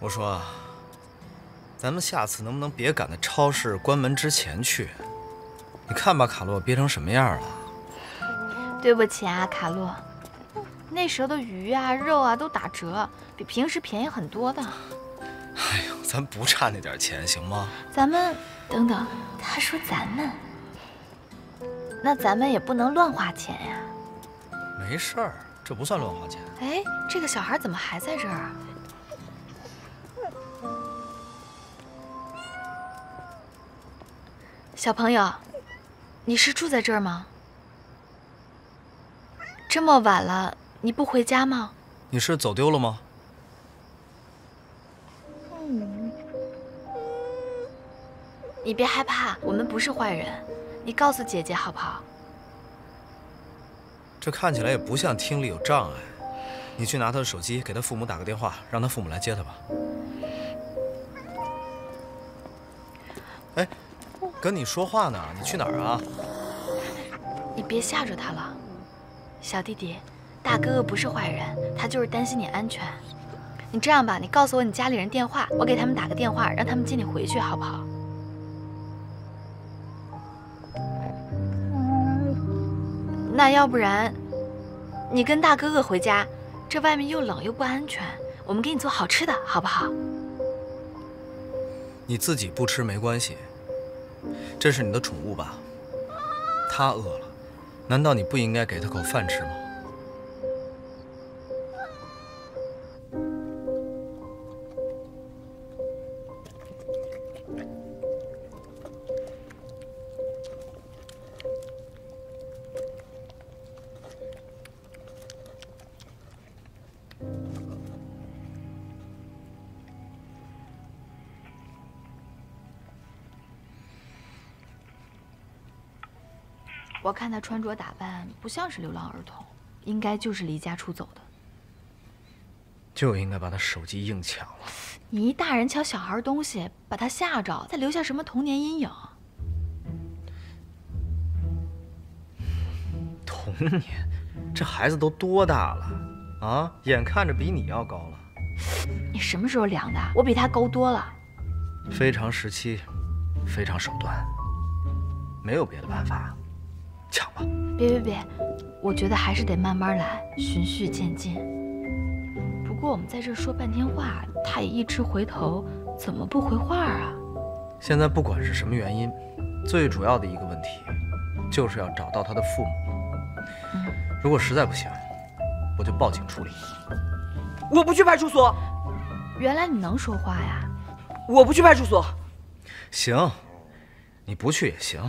我说啊，咱们下次能不能别赶在超市关门之前去？你看把卡洛憋成什么样了？对不起啊，卡洛，那时候的鱼啊、肉啊都打折，比平时便宜很多的。哎呦，咱不差那点钱，行吗？咱们等等，他说咱们，那咱们也不能乱花钱呀。没事儿，这不算乱花钱。哎，这个小孩怎么还在这儿啊？小朋友，你是住在这儿吗？这么晚了，你不回家吗？你是走丢了吗？你别害怕，我们不是坏人，你告诉姐姐好不好？这看起来也不像听力有障碍。你去拿他的手机，给他父母打个电话，让他父母来接他吧。哎，跟你说话呢，你去哪儿啊？你别吓着他了，小弟弟，大哥哥不是坏人，他就是担心你安全。你这样吧，你告诉我你家里人电话，我给他们打个电话，让他们接你回去，好不好？那要不然，你跟大哥哥回家，这外面又冷又不安全，我们给你做好吃的，好不好？你自己不吃没关系，这是你的宠物吧？它饿了，难道你不应该给它口饭吃吗？我看他穿着打扮不像是流浪儿童，应该就是离家出走的。就应该把他手机硬抢了。你一大人抢小孩东西，把他吓着，再留下什么童年阴影？童年，这孩子都多大了啊？眼看着比你要高了。你什么时候量的？我比他高多了。非常时期，非常手段，没有别的办法，抢吧。别别别，我觉得还是得慢慢来，循序渐进。不过我们在这说半天话，他也一直回头，怎么不回话啊？现在不管是什么原因，最主要的一个问题，就是要找到他的父母。如果实在不行，我就报警处理。我不去派出所，原来你能说话呀？我不去派出所。行，你不去也行。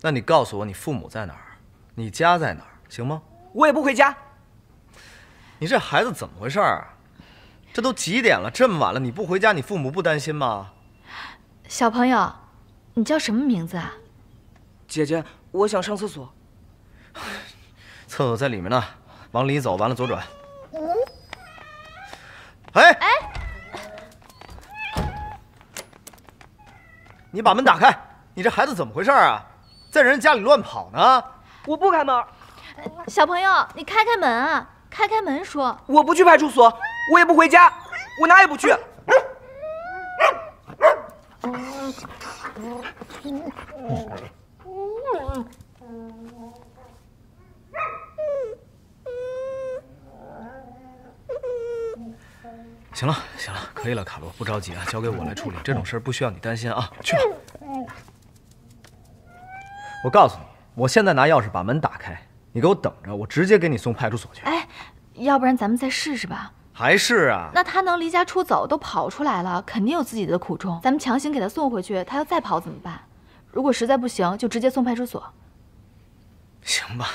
那你告诉我，你父母在哪儿？你家在哪儿？行吗？我也不回家。你这孩子怎么回事啊？这都几点了？这么晚了，你不回家，你父母不担心吗？小朋友，你叫什么名字啊？姐姐，我想上厕所。厕所在里面呢，往里走，完了左转。哎哎！你把门打开！你这孩子怎么回事啊？在人家家里乱跑呢！我不开门。小朋友，你开开门啊！开开门说。我不去派出所，我也不回家，我哪也不去。行了行了，可以了，卡罗，不着急啊，交给我来处理。这种事儿不需要你担心啊，去吧。我告诉你，我现在拿钥匙把门打开，你给我等着，我直接给你送派出所去。哎，要不然咱们再试试吧。还是啊？那他能离家出走，都跑出来了，肯定有自己的苦衷。咱们强行给他送回去，他要再跑怎么办？如果实在不行，就直接送派出所。行吧，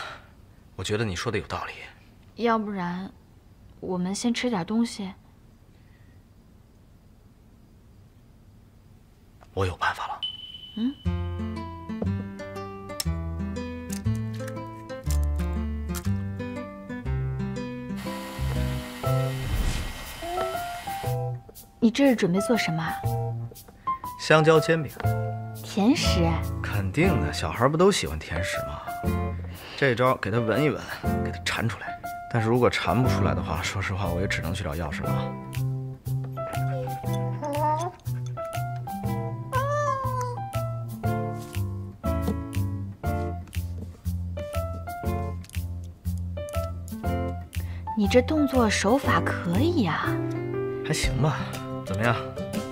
我觉得你说的有道理。要不然，我们先吃点东西。我有办法了。嗯。你这是准备做什么啊？香蕉煎饼。甜食？肯定的，小孩不都喜欢甜食吗？这招给他闻一闻，给他馋出来。但是如果馋不出来的话，说实话我也只能去找钥匙了。你这动作手法可以啊，还行吧。怎么样？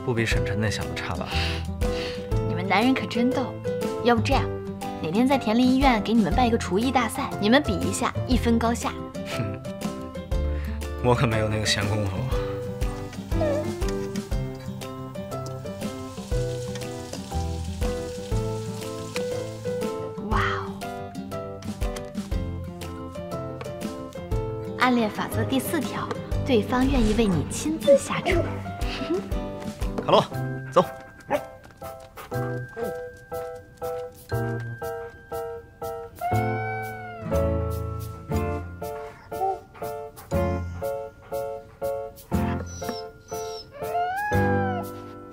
不比沈晨那小子差吧？你们男人可真逗。要不这样，哪天在田林医院给你们办一个厨艺大赛，你们比一下，一分高下。哼，我可没有那个闲工夫。哇哦！暗恋法则第四条，对方愿意为你亲自下厨。卡洛，走。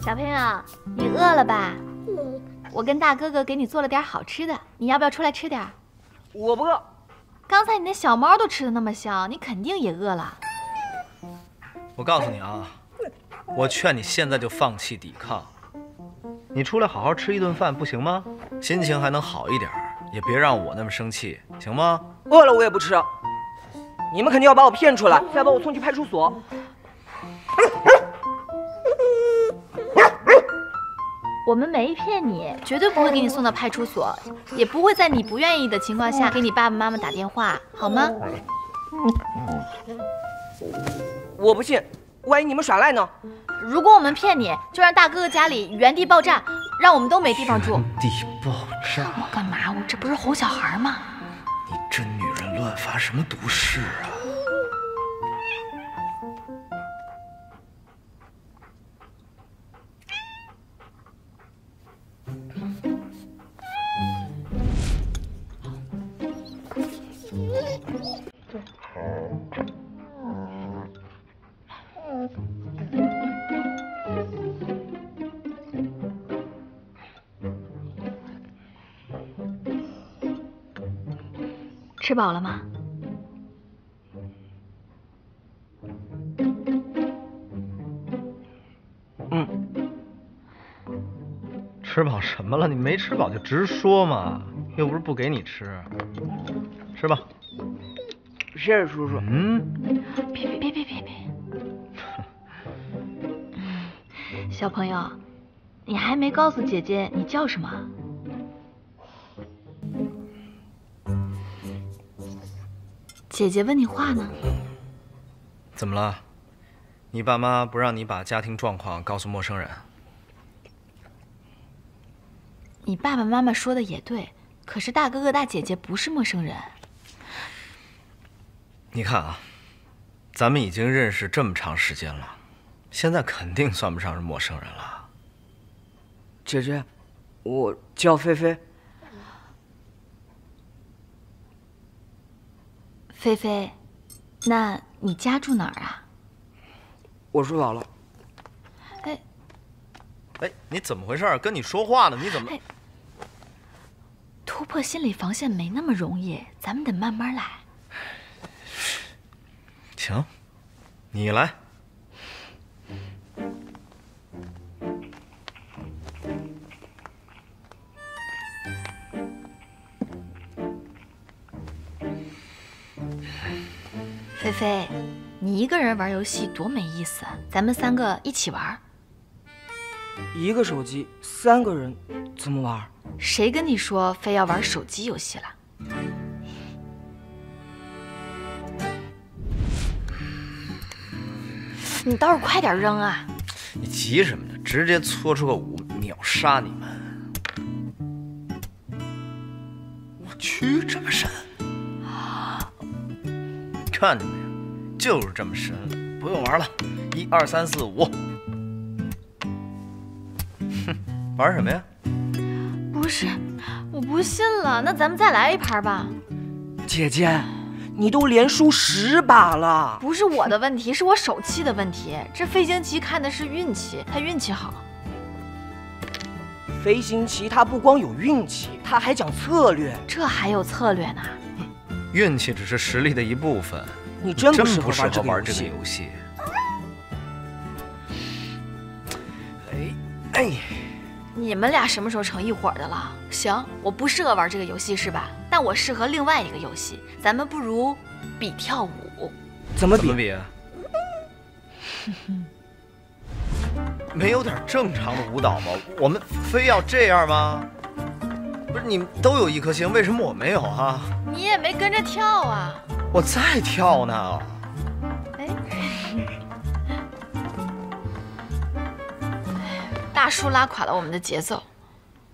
小朋友，你饿了吧？我跟大哥哥给你做了点好吃的，你要不要出来吃点？我不饿。刚才你那小猫都吃的那么香，你肯定也饿了。我告诉你啊，我劝你现在就放弃抵抗。你出来好好吃一顿饭不行吗？心情还能好一点，也别让我那么生气，行吗？饿了我也不吃。你们肯定要把我骗出来，再把我送去派出所。我们没骗你，绝对不会给你送到派出所，也不会在你不愿意的情况下给你爸爸妈妈打电话，好吗？我不信，万一你们耍赖呢？如果我们骗你，就让大哥哥家里原地爆炸，让我们都没地方住。原地爆炸！我干嘛？我这不是哄小孩吗？你这女人乱发什么毒誓啊？饱了吗？嗯，吃饱什么了？你没吃饱就直说嘛，又不是不给你吃。吃吧。谢谢叔叔。嗯。别别别别别别。小朋友，你还没告诉姐姐你叫什么？姐姐问你话呢。怎么了？你爸妈不让你把家庭状况告诉陌生人？你爸爸妈妈说的也对，可是大哥哥大姐姐不是陌生人。你看啊，咱们已经认识这么长时间了，现在肯定算不上是陌生人了。姐姐，我叫菲菲。菲菲，那你家住哪儿啊？我睡饱了。哎，哎，你怎么回事？跟你说话呢，你怎么？突破心理防线没那么容易，咱们得慢慢来。行，你来。菲菲，你一个人玩游戏多没意思，咱们三个一起玩。一个手机三个人怎么玩？谁跟你说非要玩手机游戏了？你倒是快点扔啊！你急什么呢？直接搓出个五秒杀你们！我去，这么神！看见没有？就是这么神，不用玩了。一二三四五，哼，玩什么呀？不是，我不信了。那咱们再来一盘吧。姐姐，你都连输十把了。不是我的问题，是我手气的问题。这飞行棋看的是运气，他运气好。飞行棋它不光有运气，它还讲策略。这还有策略呢？运气只是实力的一部分。你真不适合玩这个游戏。哎哎，你们俩什么时候成一伙的了？行，我不适合玩这个游戏是吧？但我适合另外一个游戏，咱们不如比跳舞。怎么比？怎么比？没有点正常的舞蹈吗？我们非要这样吗？不是你们都有一颗星，为什么我没有啊？你也没跟着跳啊！我在跳呢。哎，大叔拉垮了我们的节奏。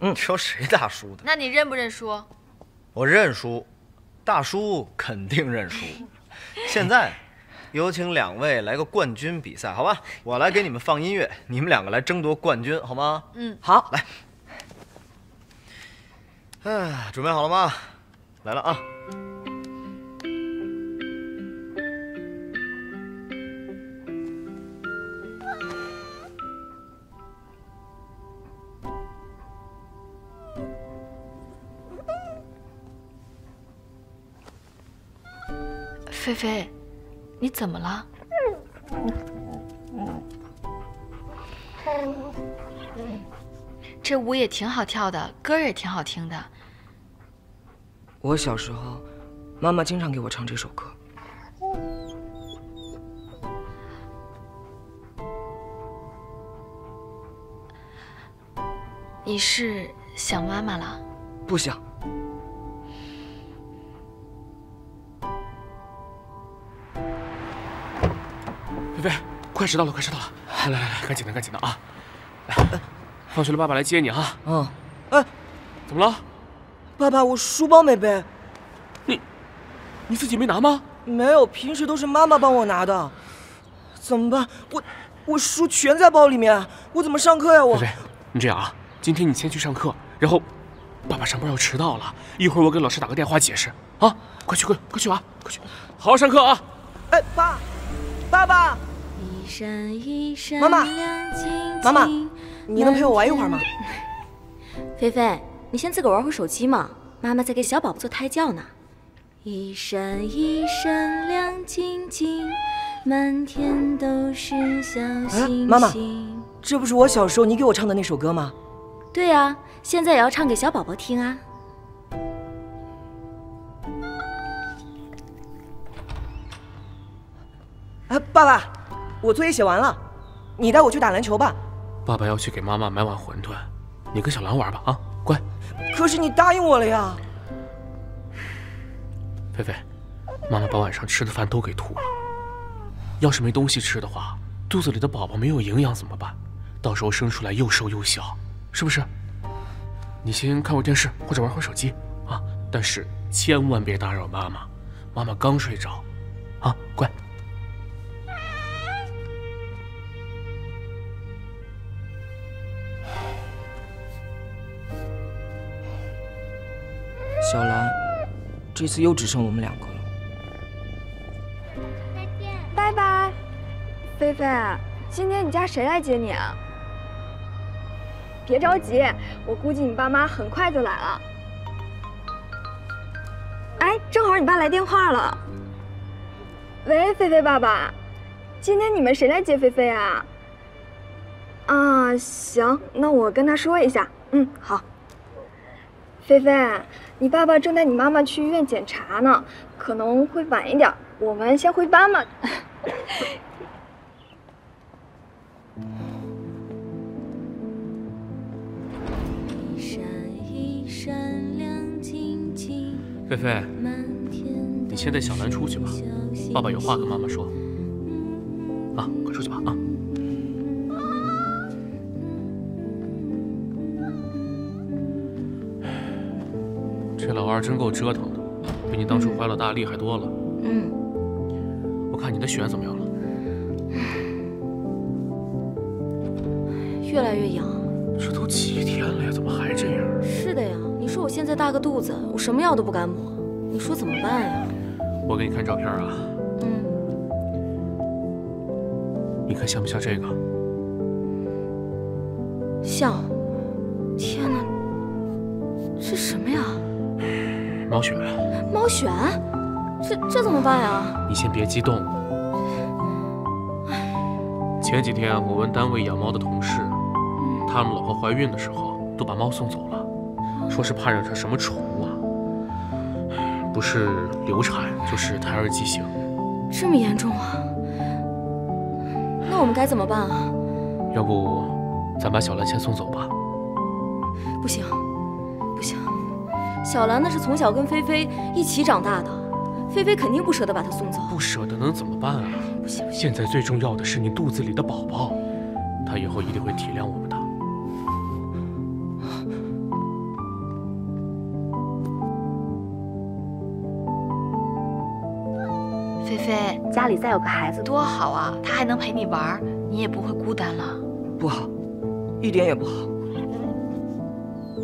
嗯，说谁大叔的？那你认不认输？我认输，大叔肯定认输。现在，有请两位来个冠军比赛，好吧？我来给你们放音乐，你们两个来争夺冠军，好吗？嗯，好，来。哎，准备好了吗？来了啊！菲菲，你怎么了？这舞也挺好跳的，歌也挺好听的。我小时候，妈妈经常给我唱这首歌。你是想妈妈了？不想。快迟到了，快迟到了！来来来，赶紧的，赶紧的啊！来，放学了，爸爸来接你啊！嗯，哎，怎么了？爸爸，我书包没背。你，你自己没拿吗？没有，平时都是妈妈帮我拿的。怎么办？我，我书全在包里面，我怎么上课呀？我。你这样啊，今天你先去上课，然后，爸爸上班要迟到了，一会儿我给老师打个电话解释啊！快去，快，快去啊！快去，好好上课啊！哎，爸，爸爸。妈妈，妈妈，你能陪我玩一会儿吗？菲菲，你先自个玩会手机嘛，妈妈在给小宝宝做胎教呢。一闪一闪亮晶晶，满天都是小星星。妈妈，这不是我小时候你给我唱的那首歌吗？对呀，现在也要唱给小宝宝听啊。哎，爸爸，我作业写完了，你带我去打篮球吧。爸爸要去给妈妈买碗馄饨，你跟小兰玩吧啊，乖。可是你答应我了呀。菲菲，妈妈把晚上吃的饭都给吐了，要是没东西吃的话，肚子里的宝宝没有营养怎么办？到时候生出来又瘦又小，是不是？你先看会电视或者玩会手机啊，但是千万别打扰妈妈，妈妈刚睡着，啊，乖。小兰，这次又只剩我们两个了。拜拜。菲菲，今天你家谁来接你啊？别着急，我估计你爸妈很快就来了。哎，正好你爸来电话了。喂，菲菲爸爸，今天你们谁来接菲菲啊？啊，行，那我跟他说一下。嗯，好。菲菲，你爸爸正带你妈妈去医院检查呢，可能会晚一点。我们先回班吧。一闪一闪亮晶晶，菲菲，你先带小兰出去吧，爸爸有话跟妈妈说。啊，快出去吧啊！这老二真够折腾的，比你当初怀老大厉害多了。嗯，我看你的血怎么样了？越来越痒。这都几天了呀，怎么还这样？是的呀，你说我现在大个肚子，我什么药都不敢抹，你说怎么办呀？我给你看照片啊，嗯，你看像不像这个？像。天哪，这什么呀？毛血。猫癣？这这怎么办呀？你先别激动。前几天我问单位养猫的同事，他们老婆怀孕的时候都把猫送走了，说是怕惹上什么宠物啊，不是流产就是胎儿畸形。这么严重啊？那我们该怎么办啊？要不，咱把小兰先送走吧。不行，小兰那是从小跟菲菲一起长大的，菲菲肯定不舍得把她送走。不舍得能怎么办啊？不行不行，现在最重要的是你肚子里的宝宝，他以后一定会体谅我们的。菲菲，家里再有个孩子多好啊！他还能陪你玩，你也不会孤单了。不好，一点也不好。